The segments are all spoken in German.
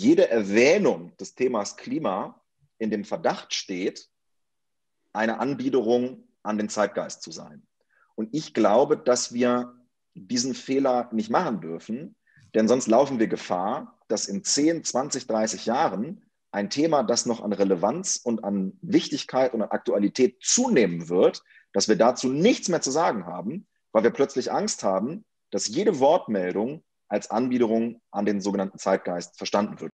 jede Erwähnung des Themas Klima in dem Verdacht steht, eine Anbiederung an den Zeitgeist zu sein. Und ich glaube, dass wir diesen Fehler nicht machen dürfen, denn sonst laufen wir Gefahr, dass in 10, 20, 30 Jahren ein Thema, das noch an Relevanz und an Wichtigkeit und an Aktualität zunehmen wird, dass wir dazu nichts mehr zu sagen haben, weil wir plötzlich Angst haben, dass jede Wortmeldung als Anbiederung an den sogenannten Zeitgeist verstanden wird.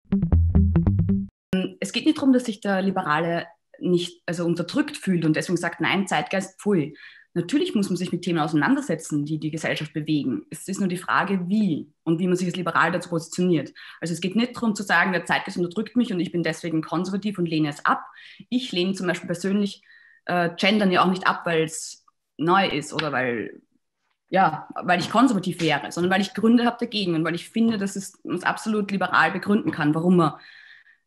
Es geht nicht darum, dass sich der Liberale nicht also unterdrückt fühlt und deswegen sagt, nein, Zeitgeist, pfui. Natürlich muss man sich mit Themen auseinandersetzen, die die Gesellschaft bewegen. Es ist nur die Frage, wie und wie man sich als Liberal dazu positioniert. Also es geht nicht darum zu sagen, der Zeitgeist unterdrückt mich und ich bin deswegen konservativ und lehne es ab. Ich lehne zum Beispiel persönlich äh, Gendern ja auch nicht ab, weil es neu ist oder weil, ja, weil ich konservativ wäre, sondern weil ich Gründe habe dagegen und weil ich finde, dass es uns absolut liberal begründen kann, warum man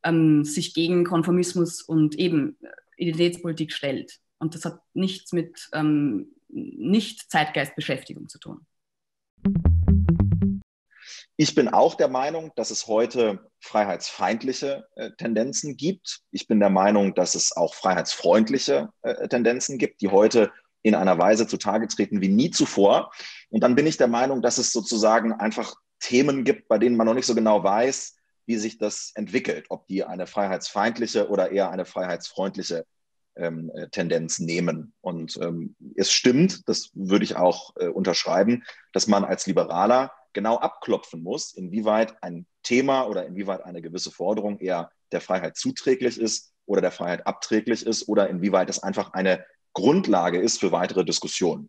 ähm, sich gegen Konformismus und eben Identitätspolitik stellt. Und das hat nichts mit ähm, Nicht-Zeitgeistbeschäftigung zu tun. Ich bin auch der Meinung, dass es heute freiheitsfeindliche äh, Tendenzen gibt. Ich bin der Meinung, dass es auch freiheitsfreundliche äh, Tendenzen gibt, die heute in einer Weise zutage treten wie nie zuvor. Und dann bin ich der Meinung, dass es sozusagen einfach Themen gibt, bei denen man noch nicht so genau weiß, wie sich das entwickelt, ob die eine freiheitsfeindliche oder eher eine freiheitsfreundliche ähm, äh, Tendenz nehmen. Und ähm, es stimmt, das würde ich auch äh, unterschreiben, dass man als Liberaler genau abklopfen muss, inwieweit ein Thema oder inwieweit eine gewisse Forderung eher der Freiheit zuträglich ist oder der Freiheit abträglich ist oder inwieweit es einfach eine Grundlage ist für weitere Diskussionen.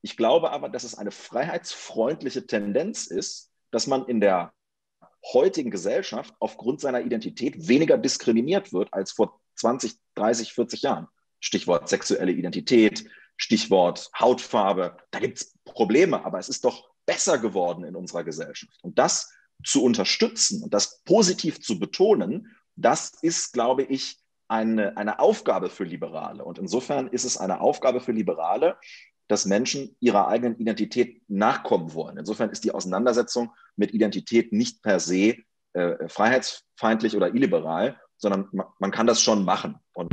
Ich glaube aber, dass es eine freiheitsfreundliche Tendenz ist, dass man in der heutigen Gesellschaft aufgrund seiner Identität weniger diskriminiert wird als vor 20, 30, 40 Jahren. Stichwort sexuelle Identität, Stichwort Hautfarbe. Da gibt es Probleme, aber es ist doch besser geworden in unserer Gesellschaft. Und das zu unterstützen und das positiv zu betonen, das ist, glaube ich, eine, eine Aufgabe für Liberale. Und insofern ist es eine Aufgabe für Liberale, dass Menschen ihrer eigenen Identität nachkommen wollen. Insofern ist die Auseinandersetzung mit Identität nicht per se äh, freiheitsfeindlich oder illiberal, sondern man, man kann das schon machen. Und